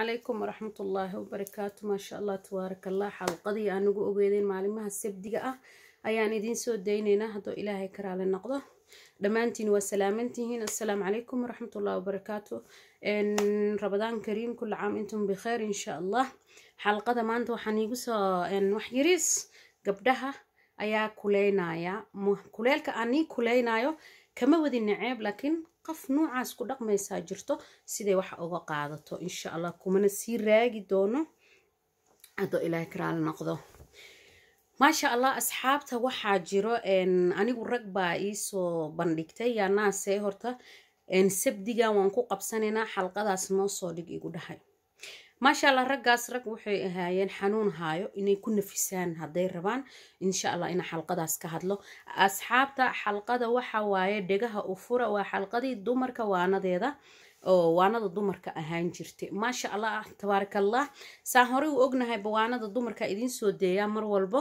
waraxmat ullaahi wabarakaatu maasha allah tabaaraka allah xalqadii aan ugu ogeedeen maalimaha sabdiga ah ayaan idiin soo daynaynaa hadduu ilaahay karaale noqdo. Dhammaantiin waa salaamantihiin. Assalaamu calaykum waraxmat ullahi wabarakaatu rabadaan kariim kulla caam intum bikheer insha allah xalqada maanta waxaan iigu soo wax yariis. Gabdhaha ayaa kuleynaya kuleelka aan ii kuleynayo kama wadi naceeb laakiin qof noocaas ku dhaqmaysaa jirto siday wax uga qaadato insha allah kumana sii raagi doono haddoo ilaahay karaale noqdo. Maasha allah asxaabta waxaa jiro anigu rag baa iisoo bandhigtay yaa naasee horta sabdigan waan ku qabsanaynaa xalqadaas noo soo dhig igu dhahay maasha allah raggaas rag waxay ahaayeen xanuun haayo. Inay ku nafisaan hadday rabaan. Insha allah ina xalqadaas ka hadlo. Asxaabta xalqada waxa waaye dhegaha u fura waa xalqadii dumarka waanadeeda oo waanada dumarka ahaan jirtay maasha allah tabaaraka allah saan horey u ognahay bawaanada dumarka idiin soo deeyaa mar walbo.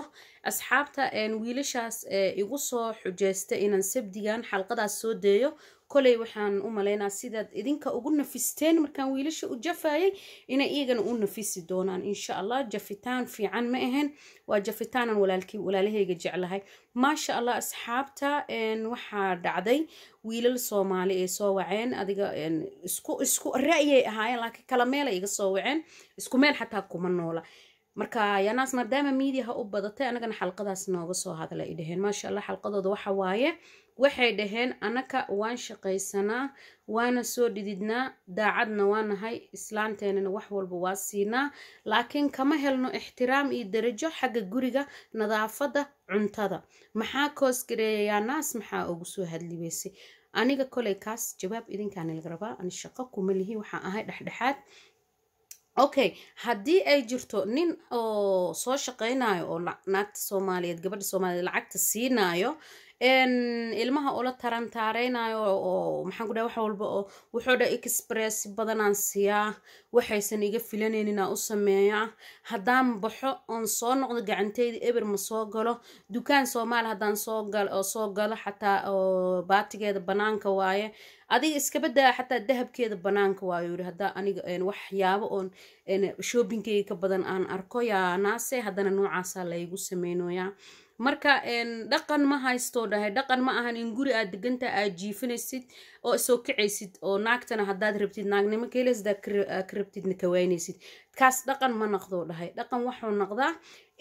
Asxaabta wiilashaas igu soo xujeysta inaan sabdigan xalqadaas soo deeyo koley waxaan u malaynaa sidaad idinka ugu nafisteen markaan wiilasha u jafayay inay iyagana u nafisi doonaan. Insha allah jafitaan fiican ma ahayn waa jafitaanan walaalkii walaalahayga jeclahay. Maasha allah asxaabta waxaa dhacday wiilal soomaali ay soo waceen. Adiga isku isku ra'yay ahaayeen laakiin kala meelay iga soo waceen. Isku meel xataa kuma noola. Marka yanaas maadaama miidiyaha u badatay anagana xalqadaas nooga soo hadla ay maasha allah xalqadooda waxa waaye waxay dhaheen anaka waan shaqaysanaa waana soo dhididnaa daacadna waa nahay islaanteenana wax walba waa siinaa. Laakiin kama helno ixtiraam iyo darajo xagga guriga nadaafadda cuntada. Maxaa koosgareeyayaa naas? Maxaa ugu soo hadlibaysay? Aniga koley kaas jawaab idinkaan laga rabaa. Ani shaqo kuma lihi waxaan ahay dhexdhexaad. Okay haddii ay jirto nin oo soo shaqaynayo oo naagta soomaaliyeed gabadha soomaaliyeed lacagta siinaayo ilmaha ula tarantaareynayo oo maxaan ku dhahay wax walba oo wuxuu dha express badanaan siyaa waxaysan iga filanayninaa u sameeyaa haddaan baxo oon soo noqdo gacanteyda eber ma soo galo. Dukaan soomaali haddaan soo galo soo galo xataa baatigeeda banaanka waaye. Adiga iskaba daa xataa dahabkeeda banaanka waayo yiri haddaa aniga waxyaabo oon shoobingkeyga ka badan aan arko yaa naase haddana noocaasaa laygu sameynoyaa marka dhaqan ma haystoo dhahay dhaqan ma ahan in guri aad deganta aad jiifinaysid oo soo kacaysid oo naagtana haddaad rabtid naagnimo kaheleysid aad ka rabtidna kawaynaysid kaas dhaqan ma naqdoo dhahay. Dhaqan waxuu noqdaa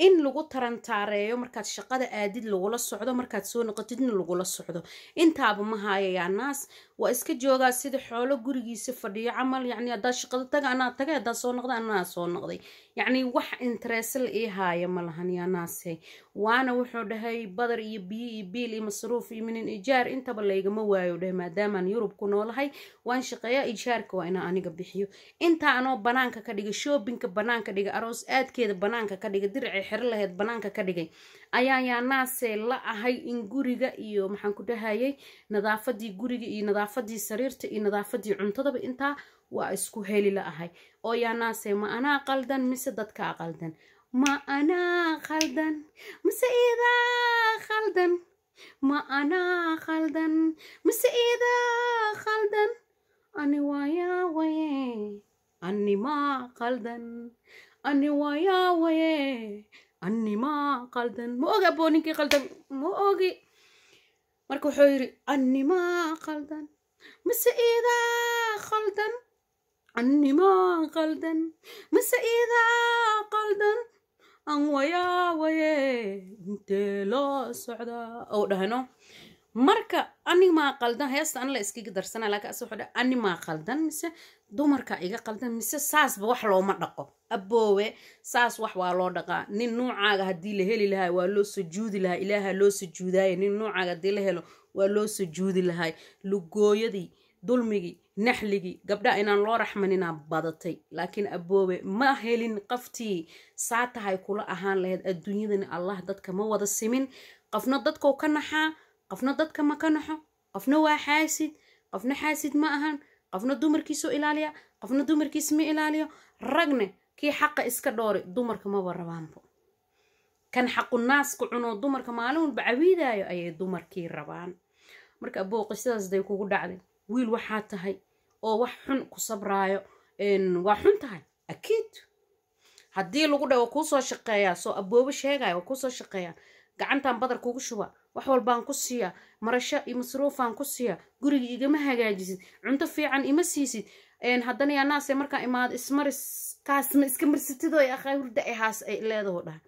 in lagu tarantaareeyo markaad shaqada aadid lagula socdo markaad soo noqotidna lagula socdo. Intaaba ma haayayaa naas. Waa iska joogaa sida xoolo gurigiisa fadhiyo camal yacni haddaad shaqada taga anaa tagay haddaad soo noqda anaa soo noqday. Yacni wax interesal ii haaya ma lahan yaa naase waana wuxuu dhahay badar iyo biyo iyo biil iyo masruuf iyo minin ijaar intaba laygama waayo dhahay maadaamaan yurub ku noolahay. Waan shaqeeyaa ijaarka waa inaa aniga bixiyo. Intaa anoo banaanka ka dhigay shoobinka banaanka dhigay aroos aadkeeda banaanka ka dhigay diricay xero laheyd banaanka ka dhigay ayaa yaa naase la ahay in guriga iyo maxaan ku dhahayay nadaafadii guriga iyo nadaafadii sariirta iyo nadaafadii cuntadaba intaa waa isku heli la ahay. Oo yaa naase ma anaa qaldan mise dadkaa qaldan ma anaa qaldan? Mise iidaa qaldan ma anaa qaldan mise iidaa qaldan ani waayaa waye ani maa qaldan ani waayaa waye ani maa qaldan ma ogi aboo ninkii qaldan ma ogi marka wuxuu yidhi ani maa qaldan mise iidaa qaldan ani maa qaldan mise intee loo socdaa ou dhahno? Marka ani maa qaldan heesta an la iskaga darsana laakiin ase wuxuu dhahay ani maa qaldan mise dumarka iga qaldan mise saasba wax looma dhaqo. Aboowe saas wax waa loo dhaqaa. Nin nuucaaga haddii la heli lahaa waa loo sujuudi lahaa. Ilaaha loo sujuudaaye nin nuucaaga haddii la helo waa loo sujuudi lahay lugooyadii dulmigii naxligii gabdhaha inaan loo raxmaninaa badatay. Laakiin aboobe ma helin qaftii. Saa tahay kula ahaan lahayd adduunyadani allah dadka ma wada simin. Qofna dadkou ka naxaa qofna dadka ma ka naxo. Qofna waa xaasid qofna xaasid ma ahan. Qofna dumarkiisoo ilaaliya qofna dumarkiis ma ilaaliyo. Ragne kii xaqa iska dhoori dumarka maba rabaanbo kan xaqu naaska cunoo dumarka maalin walba cawiidaayo ayay dumarkii rabaan. Marka abooqi sidaas day kugu dhacday wiil waxaa tahay oo wax xun ku sabraayo waa xun tahay akiid haddii lagu dhaho kuu soo shaqeeyaa soo aboobo sheegaya waa kuu soo shaqeeyaa gacantan badar kugu shuba wax walbaan ku siiya marasho iyo masruufaan ku siiya guriga igama hagaajisid cunto fiican ima siisid haddana yaanaase markaan imaado ismariskaas ma iska marsatidoo akhay hurda ahaas ay leedaho dhaha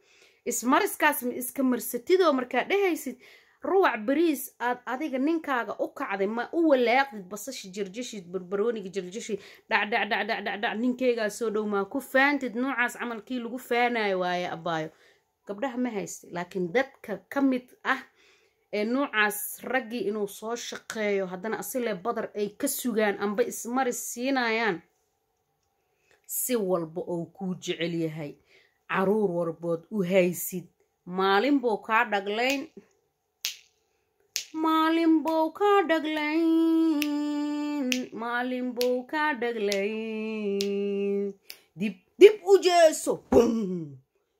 ismariskaas ma iska marsatidoo markaa dhehaysid ruwac bariis aad adiga ninkaaga u kacday ma u walaaqdid basashi jarjashid barbarooniga jarjashid dhacdhacdhacdhacdhac ninkeygaa soo dhow maa ku faantid noocaas camalkii lagu faanayo waaye abaayo gabdhaha ma haysta laakiin dadka ka mid ah ee noocaas raggii inuu soo shaqeeyo haddana asile badar ay ka sugaan amba ismaris siinayaan si walba oo kuu jecel yahay. Caruur warbood u haysid. Maalin buu kaa dhaglayn maalin buu kaa dhaglayn maalin buu kaa dhaglayn dib dib u jeeso bum.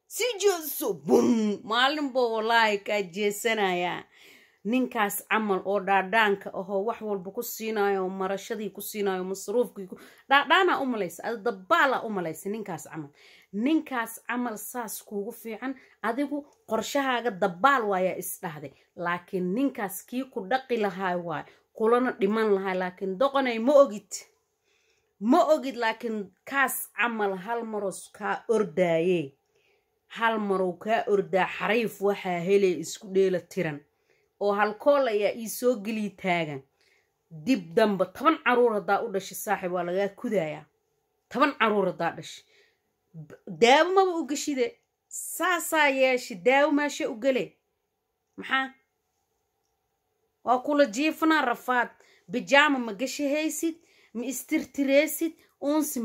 Si jeeso bum. Maalin buu wallaahi kaa jeesanayaa ninkaas camal oo dhaadhaanka ahoo wax walba ku siinayo marashadii ku siinayo masruufkii dhaadhaanaa u malaysa adi dabbaalaa u malaysa ninkaas camal ninkaas camal saas kuugu fiican adigu qorshahaaga dabbaal waayaa isdhahday laakiin ninkaas kii ku dhaqi lahaay waay kulana dhiman lahay laakiin doqonay ma ogid. Ma ogid laakiin kaas camal hal maros kaa ordaaye hal marow kaa ordaa xariif waxaa helay isku dheela tiran. Oo halkool ayaa ii soo gelii taagan. Dib damba toban carruur haddaa u dhashay saaxib waa lagaa kudayaa. Toban carruur haddaa dhashay daawo maba u geshide saasaa yeeshe daawo maashe u gele maxaa waa kula jiifanaa rafaad bijaama ma gashahaysid ma istirtireysid uunsi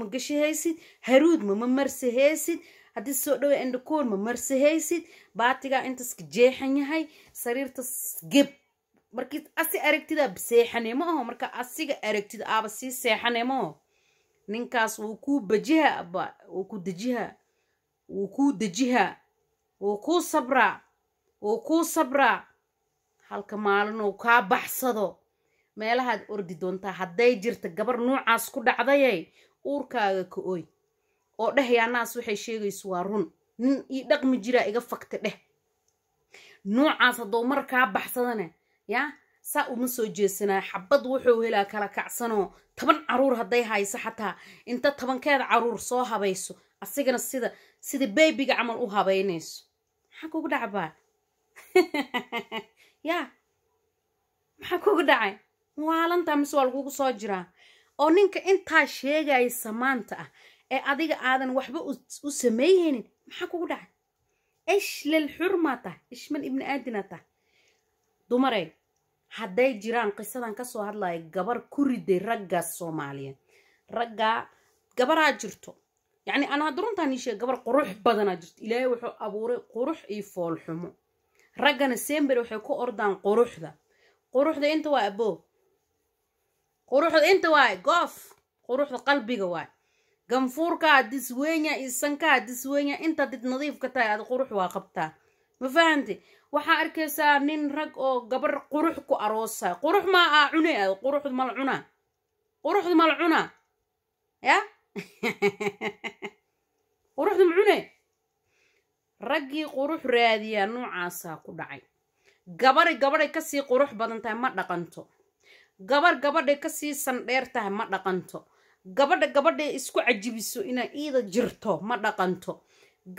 ma gashahaysid haruud mama marsahaysid haddii soo dhawa indhakoon ma marsahaysid baatigaa intaska jeexan yahay sariirtas geb markii asi aragtidaa seexanemo aho marka asiga aragtida aaba sii seexanemo ninkaas wuu kuu bajiha aba wuu ku dejiha wuu kuu dejiha wuu kuu sabraa wuu kuu sabraa. Halka maalinuu kaa baxsado meelahaad ordi doontaa hadday jirta gabar nuucaas ku dhacdayay uurkaaga ka oy oo dheh yaanaas waxay sheegayso waa run. Nin ii dhaqmi jiraa iga fagta dheh. Nuucaas hadduu mar kaa baxsadane yaa saa uma soo jeesanaa xabad wuxuu helaa kala kacsanoo toban carruur hadday hayso xataa. Inta tobankeeda carruur soo habayso asigana sida sida beybiga camal u habaynayso. Maxaa kugu dhacbaa yaa maxaa kugu dhacay? Waalantaa mise waa lagugu soo jiraa? Oo ninka intaa sheegaya samaanta ah ee adiga aadan waxba u sameeyeynin maxaa kugu dhacay? Ishlal xurmaa tahay ishmal ibni aadinaa tahay dumarey hadday jiraan qisadan ka soo hadlaya gabar ku riday raggaas soomaaliyeed raggaa gabaraa jirto. Yacni ana hadda runtaan ii sheega gabar qurux badanaa jirto. Ilaahay wuxuu abuuray qurux iyo foolxumo. Raggana sember waxay ku ordaan quruxda. Quruxda inta waa aboo quruxda inta waay goof. Quruxda qalbiga waay ganfuurkaa diswenya iyo sankaa diswenya inta did nadiif ka tahay aad qurux waa qabtaa. Ma fahamte waxaa arkaysaa nin rag oo gabar qurux ku aroosa. Qurux maa aa cune aad quruxda mala cunaa quruxda mala cunaa ya? Quruxda ma cune. Raggii qurux raadiyaa noocaasaa ku dhacay. Gabari gabadhay ka sii qurux badan tahay ma dhaqanto. Gabar gabadhay ka sii sandheer tahay ma dhaqanto. Gabadha gabadhay isku cajibiso inay iida jirto ma dhaqanto.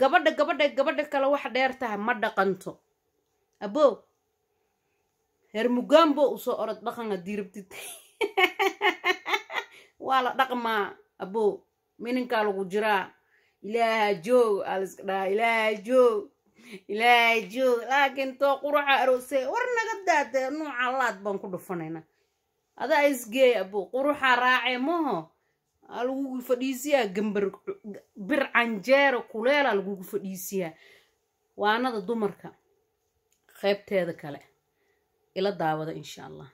Gabadha gabadhay gabadha kale wax dheer tahay ma dhaqanto aboo hermugaambo u soo orod dhaqan haddii waa la dhaqmaa aboo mininkaa lagu jiraa. Ilaaha joog aa laiska ilaaha joog ilaaha joog. Laakiin too quruxa aroosee war naga daade nuuca laad baan ku dhufanayna adaa isgeey aboo quruxa raacee maho aa lagugu fadhiisiyaa gambar bir canjeero kuleelaa lagugu fadhiisiyaa. Waanada dumarka qaybteeda kale ila daawada insha allah.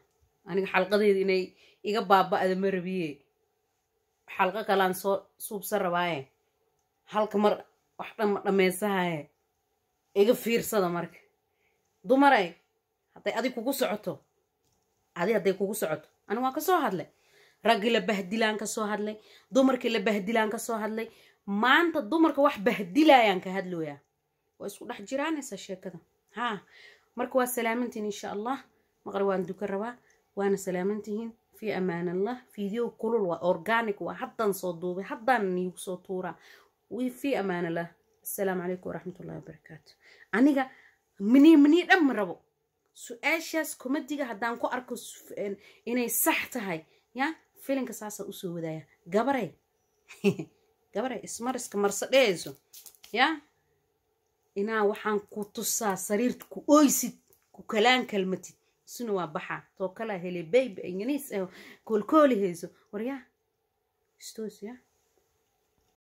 Aniga xalqadeeda inay iga baaba'da ma rabiye xalqo kalean soo suubsan rabaaye. Halka mar wax dhama dhammaysahaye iga fiirsada marka. Dumaray hadday adig kugu socoto. Adi hadday kugu socoto. Ani waa ka soo hadlay. Raggii la bahdilaan ka soo hadlay. Dumarkii la bahdilaan ka soo hadlay. Maanta dumarka wax bahdilayaan ka hadlooyaa. Waa isku dhex jiraanaysa sheekada haa marka waa salaamantihiin insha allah maqrib waan dukan rabaa waana salaamantihiin fi amaan allah video kulul waa organic waa haddaan soo duubay haddaan niigu soo tuuraa fi amaan allah asalaamu calaykum waraxmatullahi wabarakaatu aniga minii minii dhan ma rabo. Su'aashaas komadiga haddaan ku arko inay sax tahay ya filinka saasaan u soo wadaaya gabaray. Gabaray ismariska marsadheeyso ya inaa waxaan ku tusaa sariirta ku oysid ku kalaan kalmatid isuna waa baxaa too kalaa hele bayb inginiis koolkoolihayso waryaa istoos ya